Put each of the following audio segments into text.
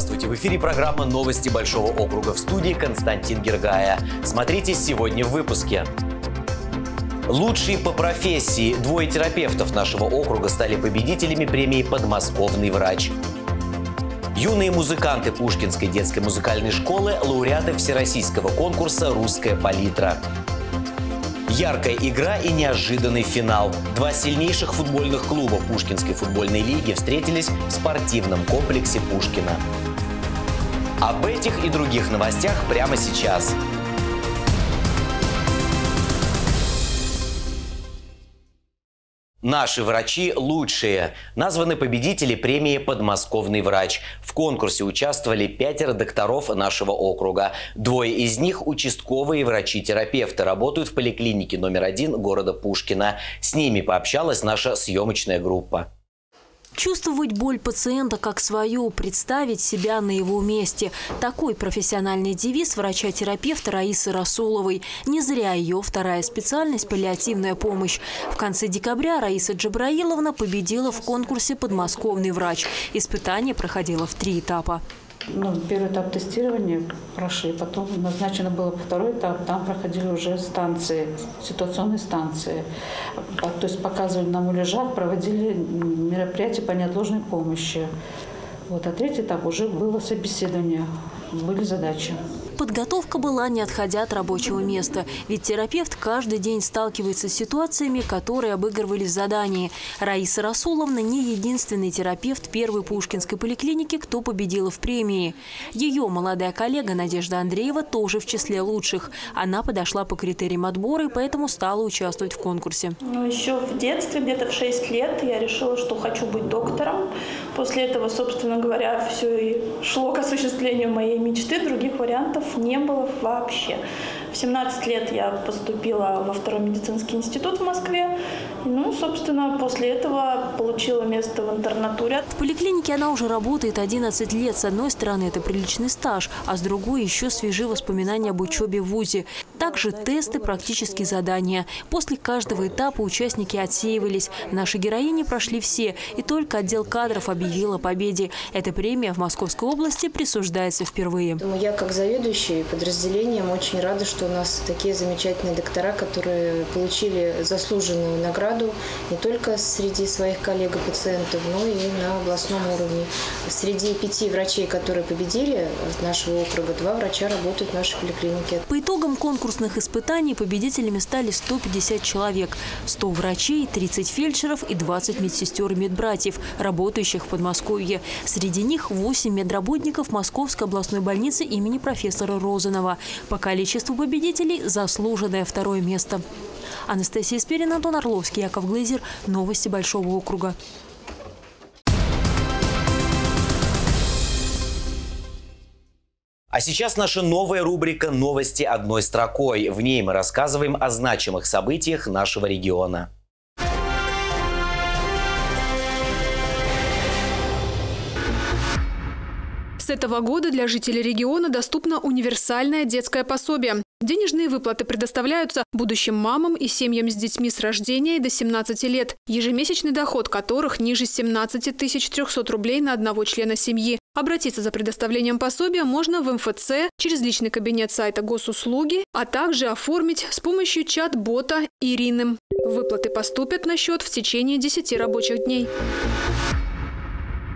Здравствуйте! В эфире программа «Новости Большого округа» в студии Константин Гергая. Смотрите сегодня в выпуске. Лучшие по профессии двое терапевтов нашего округа стали победителями премии «Подмосковный врач». Юные музыканты Пушкинской детской музыкальной школы – лауреаты всероссийского конкурса «Русская палитра». Яркая игра и неожиданный финал. Два сильнейших футбольных клуба Пушкинской футбольной лиги встретились в спортивном комплексе Пушкина. Об этих и других новостях прямо сейчас. Наши врачи лучшие. Названы победители премии «Подмосковный врач». В конкурсе участвовали пятеро докторов нашего округа. Двое из них – участковые врачи-терапевты, работают в поликлинике номер один города Пушкина. С ними пообщалась наша съемочная группа. Чувствовать боль пациента как свою, представить себя на его месте. Такой профессиональный девиз врача-терапевта Раисы Расуловой. Не зря ее вторая специальность – паллиативная помощь. В конце декабря Раиса Джабраиловна победила в конкурсе «Подмосковный врач». Испытание проходило в три этапа. Ну, первый этап тестирования прошли, потом назначено было второй этап, там проходили уже станции, ситуационные станции. То есть показывали на муляжах, проводили мероприятия по неотложной помощи. Вот, а третий этап уже было собеседование, были задачи. Подготовка была не отходя от рабочего места. Ведь терапевт каждый день сталкивается с ситуациями, которые обыгрывались в задании. Раиса Расуловна не единственный терапевт первой Пушкинской поликлиники, кто победила в премии. Ее молодая коллега Надежда Андреева тоже в числе лучших. Она подошла по критериям отбора и поэтому стала участвовать в конкурсе. Ну, еще в детстве, где-то в 6 лет, я решила, что хочу быть доктором. После этого, собственно говоря, все и шло к осуществлению моей мечты. Других вариантов не было вообще. В 17 лет я поступила во второй медицинский институт в Москве. Ну, собственно, после этого получила место в интернатуре. В поликлинике она уже работает 11 лет. С одной стороны, это приличный стаж, а с другой еще свежие воспоминания об учебе в ВУЗе. Также тесты, практические задания. После каждого этапа участники отсеивались. Наши героини прошли все, и только отдел кадров объявил о победе. Эта премия в Московской области присуждается впервые. Я, как заведующий подразделением, очень рада, что у нас такие замечательные доктора, которые получили заслуженную награду не только среди своих коллег и пациентов, но и на областном уровне. Среди пяти врачей, которые победили от нашего округа, два врача работают в нашей поликлинике. По итогам конкурсных испытаний победителями стали 150 человек. 100 врачей, 30 фельдшеров и 20 медсестер и медбратьев, работающих в Подмосковье. Среди них 8 медработников Московской областной больницы имени профессора Розанова. По количеству победителей заслуженное второе место. Анастасия Спирина, Антон Орловский, Яков Глейзер. Новости Большого округа. А сейчас наша новая рубрика «Новости одной строкой». В ней мы рассказываем о значимых событиях нашего региона. С этого года для жителей региона доступно универсальное детское пособие. Денежные выплаты предоставляются будущим мамам и семьям с детьми с рождения до 17 лет, ежемесячный доход которых ниже 17 300 рублей на одного члена семьи. Обратиться за предоставлением пособия можно в МФЦ через личный кабинет сайта госуслуги, а также оформить с помощью чат-бота Ирины. Выплаты поступят на счет в течение 10 рабочих дней.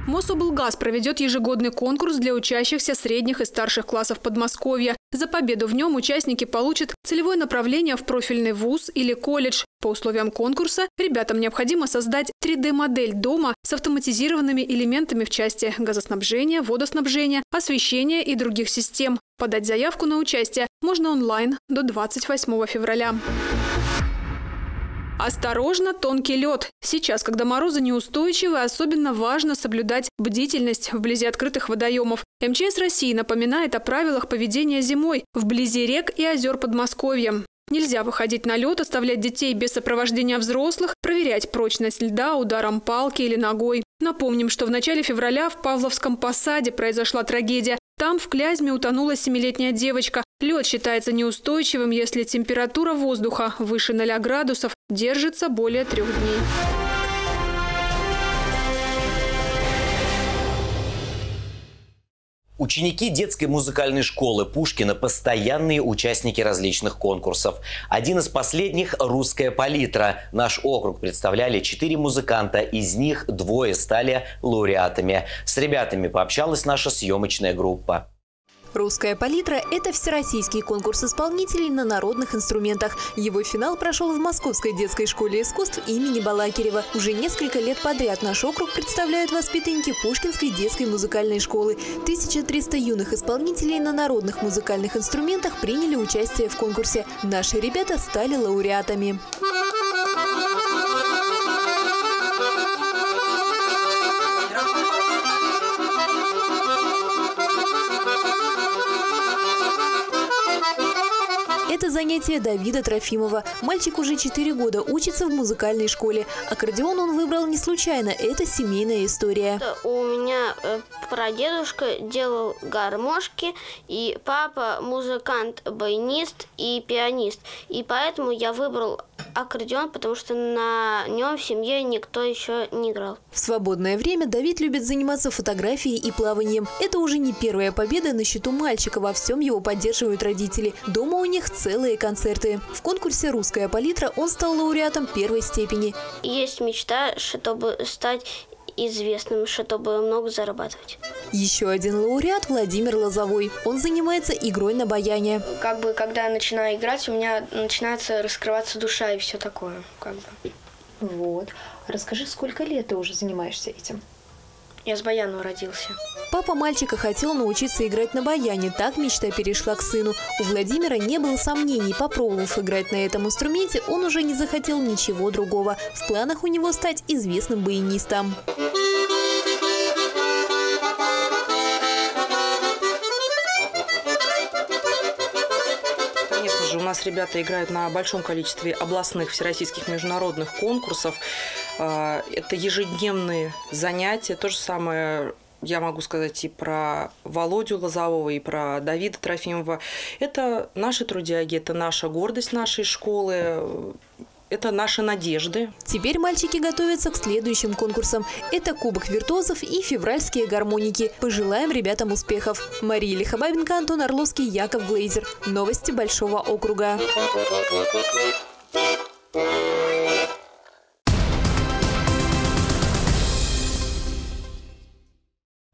Мособлгаз проведет ежегодный конкурс для учащихся средних и старших классов Подмосковья. За победу в нем участники получат целевое направление в профильный вуз или колледж. По условиям конкурса ребятам необходимо создать 3D-модель дома с автоматизированными элементами в части газоснабжения, водоснабжения, освещения и других систем. Подать заявку на участие можно онлайн до 28 февраля. Осторожно, тонкий лед. Сейчас, когда морозы неустойчивы, особенно важно соблюдать бдительность вблизи открытых водоемов. МЧС России напоминает о правилах поведения зимой вблизи рек и озер Подмосковья. Нельзя выходить на лед, оставлять детей без сопровождения взрослых, проверять прочность льда ударом палки или ногой. Напомним, что в начале февраля в Павловском посаде произошла трагедия. Там в Клязьме утонула семилетняя девочка. Лед считается неустойчивым, если температура воздуха выше 0 градусов держится более трех дней. Ученики детской музыкальной школы Пушкина – постоянные участники различных конкурсов. Один из последних – «Русская палитра». Наш округ представляли четыре музыканта, из них двое стали лауреатами. С ребятами пообщалась наша съемочная группа. «Русская палитра» – это всероссийский конкурс исполнителей на народных инструментах. Его финал прошел в Московской детской школе искусств имени Балакирева. Уже несколько лет подряд наш округ представляют воспитанники Пушкинской детской музыкальной школы. 1300 юных исполнителей на народных музыкальных инструментах приняли участие в конкурсе. Наши ребята стали лауреатами. Занятие Давида Трофимова. Мальчик уже 4 года учится в музыкальной школе. Аккордеон он выбрал не случайно. Это семейная история. У меня э, прадедушка делал гармошки, и папа музыкант-баянист и пианист. И поэтому я выбрал аккордеон, потому что на нем в семье никто еще не играл. В свободное время Давид любит заниматься фотографией и плаванием. Это уже не первая победа на счету мальчика. Во всем его поддерживают родители. Дома у них целые концерты. В конкурсе «Русская палитра» он стал лауреатом первой степени. Есть мечта, чтобы стать известным, чтобы много зарабатывать. Еще один лауреат Владимир Лозовой. Он занимается игрой на баяне. Как бы, когда я начинаю играть, у меня начинается раскрываться душа и все такое. Как бы. Вот. Расскажи, сколько лет ты уже занимаешься этим? Я с баяном родился. Папа мальчика хотел научиться играть на баяне. Так мечта перешла к сыну. У Владимира не было сомнений. Попробовав играть на этом инструменте, он уже не захотел ничего другого. В планах у него стать известным баянистом. Конечно же, у нас ребята играют на большом количестве областных всероссийских международных конкурсов. А, это ежедневные занятия. То же самое я могу сказать и про Володю Лозового, и про Давида Трофимова. Это наши трудяги, это наша гордость нашей школы это наши надежды. Теперь мальчики готовятся к следующим конкурсам. Это Кубок виртуозов и февральские гармоники. Пожелаем ребятам успехов. Мария Лихобабенко, Антон Орловский, Яков Глейзер. Новости Большого округа.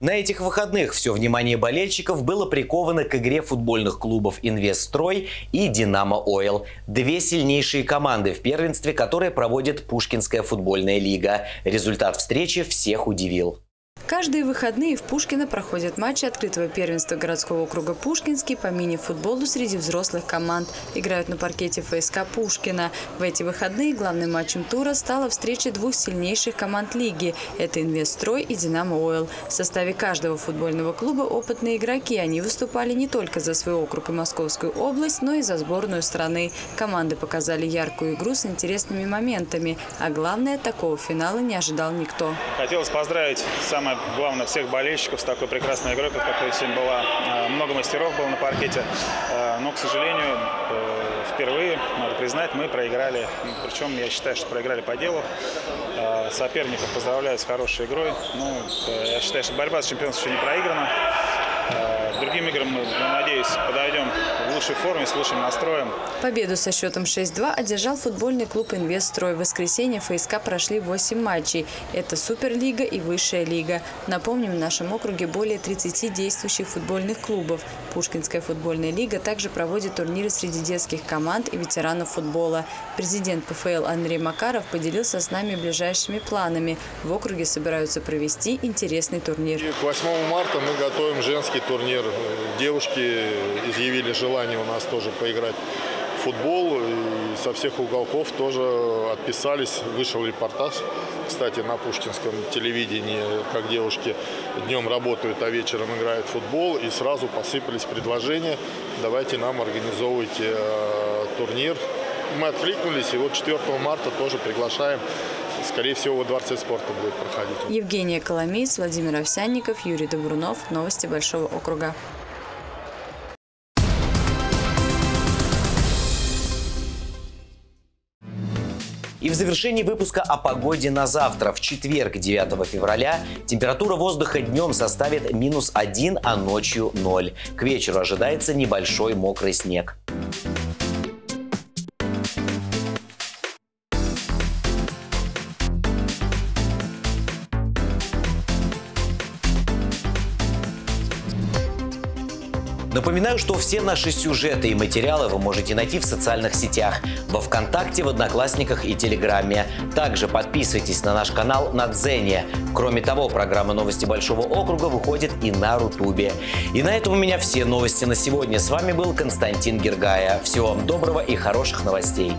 На этих выходных все внимание болельщиков было приковано к игре футбольных клубов «Инвестстрой» и «Динамо Ойл». Две сильнейшие команды в первенстве, которые проводит Пушкинская футбольная лига. Результат встречи всех удивил. Каждые выходные в Пушкино проходят матчи открытого первенства городского округа Пушкинский по мини-футболу среди взрослых команд. Играют на паркете ФСК Пушкина. В эти выходные главным матчем тура стала встреча двух сильнейших команд лиги. Это Инвестстрой и Динамо Ойл. В составе каждого футбольного клуба опытные игроки. Они выступали не только за свой округ и Московскую область, но и за сборную страны. Команды показали яркую игру с интересными моментами. А главное, такого финала не ожидал никто. Хотелось поздравить самое главное, всех болельщиков с такой прекрасной игрой, какая сегодня была. А, много мастеров было на паркете, а, но, к сожалению, э, впервые, надо признать, мы проиграли. Причем я считаю, что проиграли по делу. Соперников поздравляю с хорошей игрой. Ну, э, я считаю, что борьба с чемпионством еще не проиграна. Другим играм мы, надеюсь, подойдем в лучшей форме, с лучшим настроем. Победу со счетом 6-2 одержал футбольный клуб «Инвестстрой». В воскресенье ФСК прошли 8 матчей. Это Суперлига и Высшая лига. Напомним, в нашем округе более 30 действующих футбольных клубов. Пушкинская футбольная лига также проводит турниры среди детских команд и ветеранов футбола. Президент ПФЛ Андрей Макаров поделился с нами ближайшими планами. В округе собираются провести интересный турнир. К 8 марта мы готовим женский турнир. Девушки изъявили желание у нас тоже поиграть в футбол. И со всех уголков тоже отписались. Вышел репортаж, кстати, на пушкинском телевидении, как девушки днем работают, а вечером играют в футбол. И сразу посыпались предложения. Давайте нам организовывайте э, турнир. Мы откликнулись, и вот 4 марта тоже приглашаем скорее всего, во Дворце спорта будет проходить. Евгения Коломейц, Владимир Овсянников, Юрий Добрунов. Новости Большого округа. И в завершении выпуска о погоде на завтра. В четверг, 9 февраля, температура воздуха днем составит минус 1, а ночью 0. К вечеру ожидается небольшой мокрый снег. Напоминаю, что все наши сюжеты и материалы вы можете найти в социальных сетях, во Вконтакте, в Одноклассниках и Телеграме. Также подписывайтесь на наш канал на Дзене. Кроме того, программа «Новости Большого округа» выходит и на Рутубе. И на этом у меня все новости на сегодня. С вами был Константин Гергая. Всего вам доброго и хороших новостей.